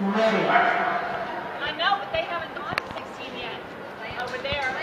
Ready. I know, but they haven't gone to 16 yet over there.